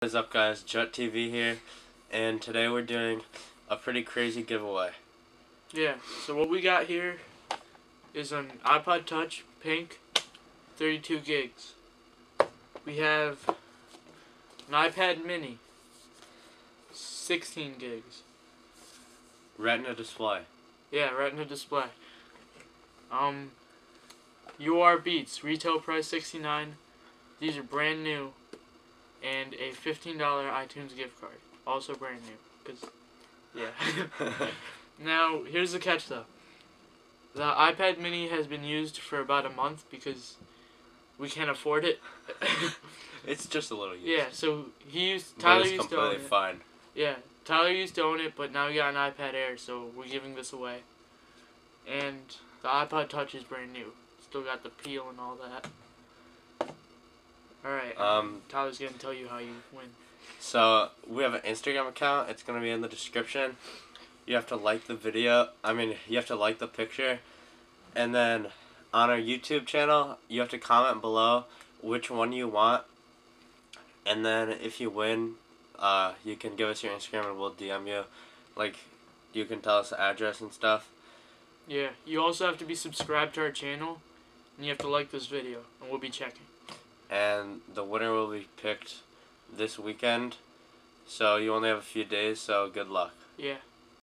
What is up guys, Jut TV here, and today we're doing a pretty crazy giveaway. Yeah, so what we got here is an iPod Touch Pink 32 gigs. We have an iPad Mini 16 gigs. Retina display. Yeah, Retina display. Um, UR Beats, retail price 69 These are brand new. And a $15 iTunes gift card. Also brand new. Cause, yeah. now, here's the catch though. The iPad mini has been used for about a month because we can't afford it. it's just a little used. Yeah, so he used But Tyler it's used to own completely it. fine. Yeah, Tyler used to own it, but now we got an iPad Air, so we're giving this away. And the iPod Touch is brand new. Still got the peel and all that. Alright, Um, Tyler's gonna tell you how you win. so we have an Instagram account. It's gonna be in the description. You have to like the video. I mean, you have to like the picture, and then on our YouTube channel, you have to comment below which one you want, and then if you win, uh, you can give us your Instagram and we'll DM you. Like, you can tell us the address and stuff. Yeah, you also have to be subscribed to our channel, and you have to like this video, and we'll be checking. And the winner will be picked this weekend. So you only have a few days, so good luck. Yeah.